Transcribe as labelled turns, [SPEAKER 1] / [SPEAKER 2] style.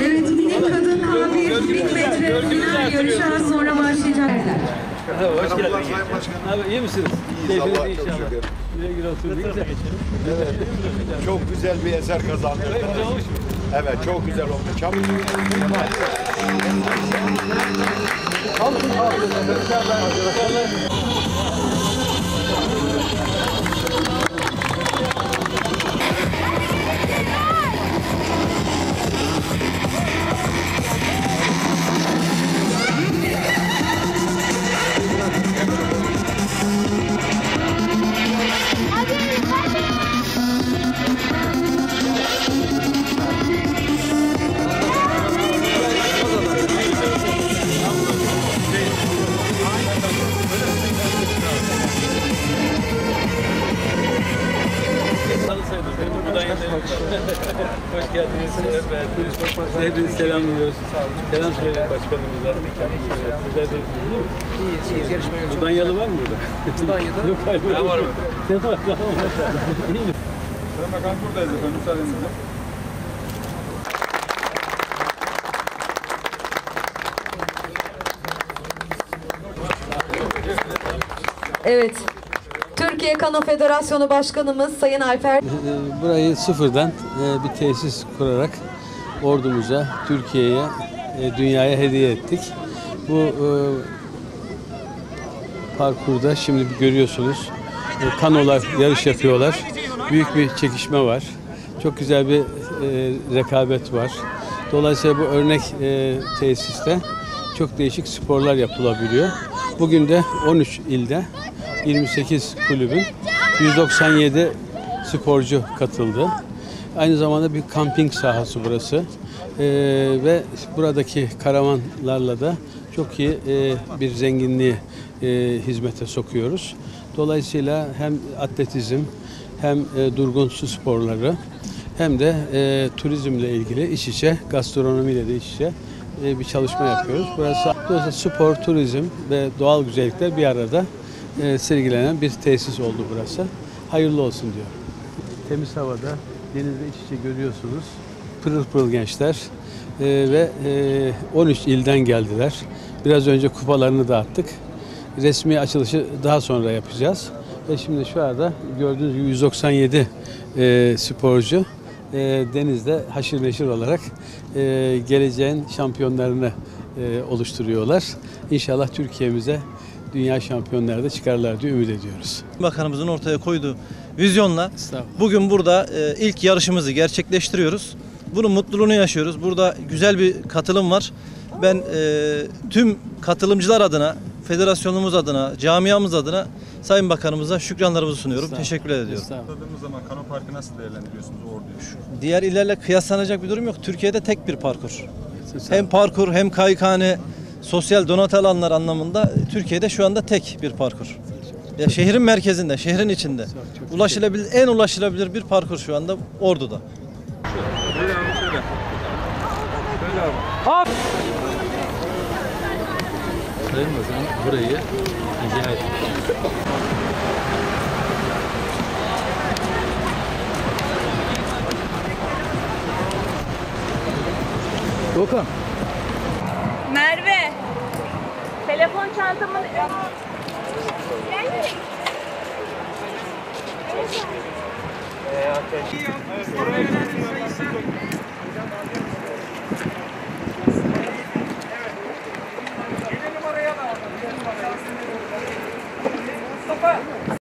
[SPEAKER 1] Evet yine kadın abi 1000 metre final yarışı az sonra başlayacak.
[SPEAKER 2] Merhaba, hoş geldin. Abi iyi misiniz?
[SPEAKER 3] İyiyiz,
[SPEAKER 2] Allah'a
[SPEAKER 3] çok şükür.
[SPEAKER 2] Güle güle oturun. Evet.
[SPEAKER 3] Çok güzel bir eser kazandık.
[SPEAKER 2] Güzel olmuş mu?
[SPEAKER 3] Evet, çok güzel olmuş. Çabuk.
[SPEAKER 2] Çabuk. Çabuk. Çabuk. Hoş geldiniz. Evet. Size hepiniz selamlıyoruz. Selam söyleyin başkanımıza. Güzel de
[SPEAKER 4] İyiyiz, iyiyiz. Yarışmaya çok
[SPEAKER 2] Danyalı var mı burada?
[SPEAKER 4] Danyalı.
[SPEAKER 2] Yok hayır.
[SPEAKER 4] Ben varım.
[SPEAKER 2] Ne var? Tamam. İyi mi?
[SPEAKER 5] Sayın Bakan buradayız efendim müsaadenizle.
[SPEAKER 6] Evet. Türkiye Kano Federasyonu Başkanımız Sayın Alper
[SPEAKER 2] Ee, Burayı sıfırdan e, bir tesis kurarak ordumuza, Türkiye'ye, e, dünyaya hediye ettik. Bu e, parkurda şimdi görüyorsunuz kanolar yarış yapıyorlar. Büyük bir çekişme var. Çok güzel bir rekabet var. Dolayısıyla bu örnek tesiste çok değişik sporlar yapılabiliyor. Bugün de 13 ilde 28 kulübün 197 sporcu katıldı. Aynı zamanda bir kamping sahası burası. Ee, ve buradaki karavanlarla da çok iyi e, bir zenginliği e, hizmete sokuyoruz. Dolayısıyla hem atletizm hem e, durgun su sporları hem de e, turizmle ilgili iç içe, gastronomiyle de iç içe e, bir çalışma yapıyoruz. Burası dolayısıyla spor, turizm ve doğal güzellikler bir arada e, sergilenen bir tesis oldu burası. Hayırlı olsun diyor. Temiz havada, denizde iç içe görüyorsunuz. Pırıl pırıl gençler e, ve e, 13 ilden geldiler. Biraz önce kupalarını dağıttık. Resmi açılışı daha sonra yapacağız. Ve şimdi şu anda gördüğünüz gibi 197 e, sporcu e, denizde haşır neşir olarak e, geleceğin şampiyonlarını e, oluşturuyorlar. İnşallah Türkiye'mize dünya şampiyonları da çıkarlar diye ümit ediyoruz.
[SPEAKER 7] Bakanımızın ortaya koyduğu vizyonla bugün burada e, ilk yarışımızı gerçekleştiriyoruz. Bunun mutluluğunu yaşıyoruz. Burada güzel bir katılım var. Ben e, tüm katılımcılar adına, federasyonumuz adına, camiamız adına Sayın Bakanımıza şükranlarımızı sunuyorum. Teşekkür ediyorum.
[SPEAKER 5] Atladığımız zaman Kano Parkı nasıl değerlendiriyorsunuz orduyu?
[SPEAKER 7] Diğer illerle kıyaslanacak bir durum yok. Türkiye'de tek bir parkur. Hem parkur hem kayıkhane, sosyal donat alanlar anlamında Türkiye'de şu anda tek bir parkur. Ya şehrin merkezinde, şehrin içinde. Ulaşılabilir, en ulaşılabilir bir parkur şu anda Ordu'da.
[SPEAKER 5] Şöyle abi şöyle. Şöyle abi.
[SPEAKER 2] Sayın Bakan burayı etmiş. Dokan.
[SPEAKER 8] Yeah, okay.